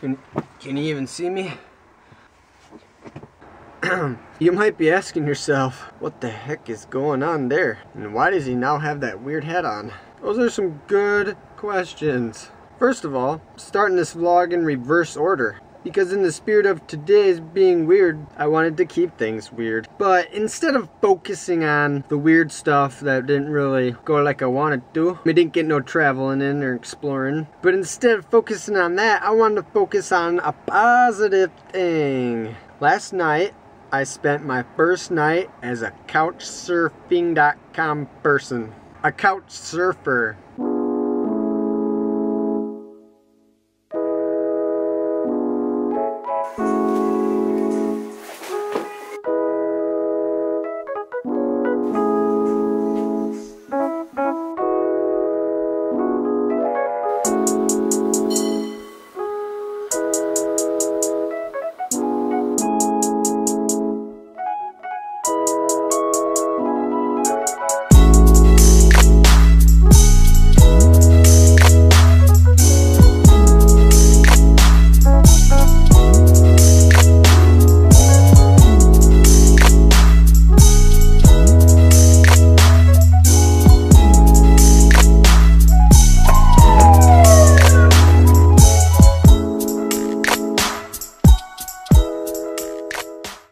Can, can you even see me? you might be asking yourself, what the heck is going on there? And why does he now have that weird hat on? Those are some good questions. First of all, starting this vlog in reverse order. Because in the spirit of today's being weird, I wanted to keep things weird. But instead of focusing on the weird stuff that didn't really go like I wanted to, we didn't get no traveling in or exploring. But instead of focusing on that, I wanted to focus on a positive thing. Last night, I spent my first night as a couchsurfing.com person. A couch surfer.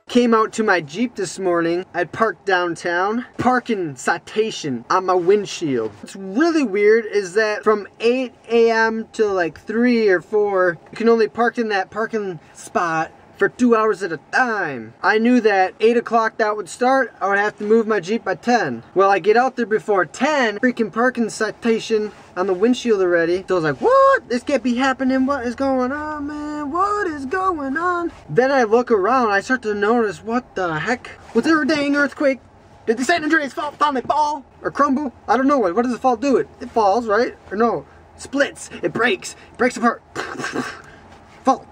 Came out to my Jeep this morning. I parked downtown. Parking citation on my windshield. What's really weird is that from 8 a.m. to like 3 or 4, you can only park in that parking spot for two hours at a time. I knew that 8 o'clock that would start, I would have to move my Jeep by 10. Well, I get out there before 10, freaking parking citation on the windshield already. So I was like, what? This can't be happening. What is going on, man? What is going on? Then I look around, I start to notice, what the heck? Was there a dang earthquake? Did the San Andreas fault finally fall? Or crumble? I don't know. What does the fault do? It, it falls, right? Or no? Splits. It breaks. It breaks apart. fault.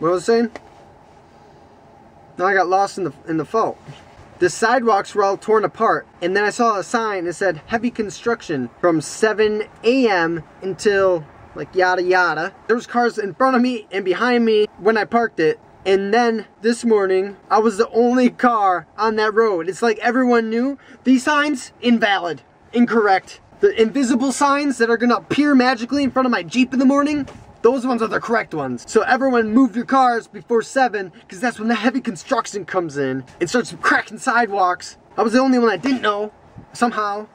What was I saying? Now I got lost in the in the fault. The sidewalks were all torn apart, and then I saw a sign that said heavy construction from 7 a.m. until like yada yada. There was cars in front of me and behind me when I parked it. And then this morning, I was the only car on that road. It's like everyone knew these signs invalid, incorrect. The invisible signs that are gonna appear magically in front of my Jeep in the morning, those ones are the correct ones. So everyone move your cars before 7 because that's when the heavy construction comes in and starts cracking sidewalks. I was the only one that didn't know, somehow.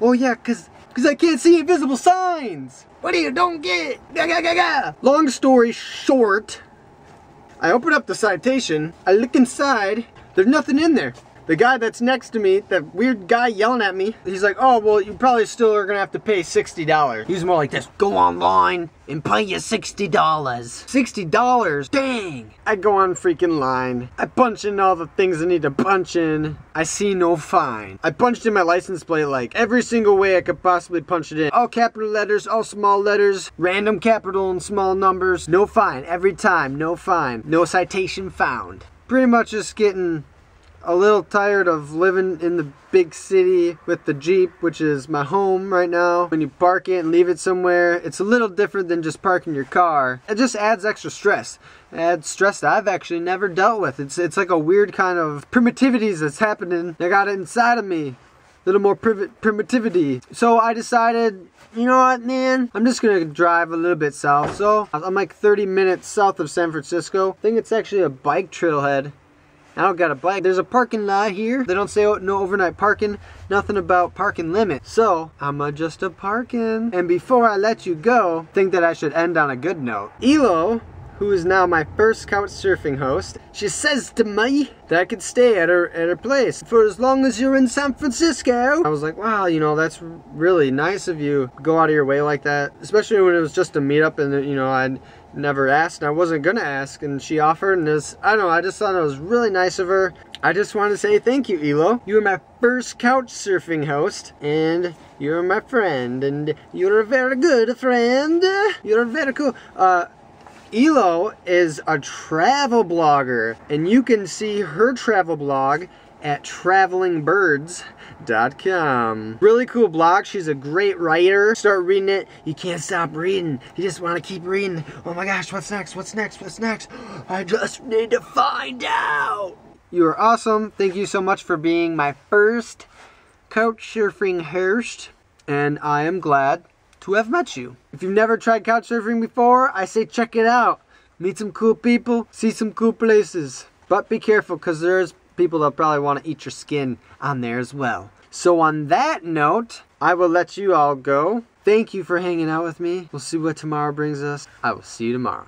Oh yeah, because cause I can't see invisible signs. What do you don't get? Gah, gah, gah, gah. Long story short, I open up the citation, I look inside, there's nothing in there. The guy that's next to me, that weird guy yelling at me, he's like, oh, well, you probably still are gonna have to pay $60. He's more like this, go online and pay you $60. $60? Dang! I go on freaking line. I punch in all the things I need to punch in. I see no fine. I punched in my license plate like every single way I could possibly punch it in. All capital letters, all small letters, random capital and small numbers. No fine every time, no fine. No citation found. Pretty much just getting a little tired of living in the big city with the Jeep, which is my home right now. When you park it and leave it somewhere, it's a little different than just parking your car. It just adds extra stress. It adds stress that I've actually never dealt with. It's, it's like a weird kind of primitivities that's happening. I got it inside of me. A little more primitivity. So I decided, you know what, man? I'm just gonna drive a little bit south. So I'm like 30 minutes south of San Francisco. I think it's actually a bike trailhead. I don't got a bike. There's a parking lot here. They don't say no overnight parking, nothing about parking limit. So I'm just a parking. And before I let you go, think that I should end on a good note. Elo who is now my first couch surfing host, she says to me that I could stay at her at her place for as long as you're in San Francisco. I was like, wow, you know, that's really nice of you. Go out of your way like that, especially when it was just a meetup and you know I'd never asked and I wasn't gonna ask. And she offered and this I don't know I just thought it was really nice of her. I just want to say thank you Elo. You were my first couch surfing host and you're my friend and you're a very good friend. You're very cool uh Elo is a travel blogger and you can see her travel blog at travelingbirds.com. Really cool blog. She's a great writer. Start reading it. You can't stop reading. You just want to keep reading. Oh my gosh, what's next? What's next? What's next? I just need to find out. You are awesome. Thank you so much for being my first couch surfing host, and I am glad to have met you. If you've never tried couch surfing before, I say check it out. Meet some cool people, see some cool places. But be careful because there's people that probably want to eat your skin on there as well. So on that note, I will let you all go. Thank you for hanging out with me. We'll see what tomorrow brings us. I will see you tomorrow.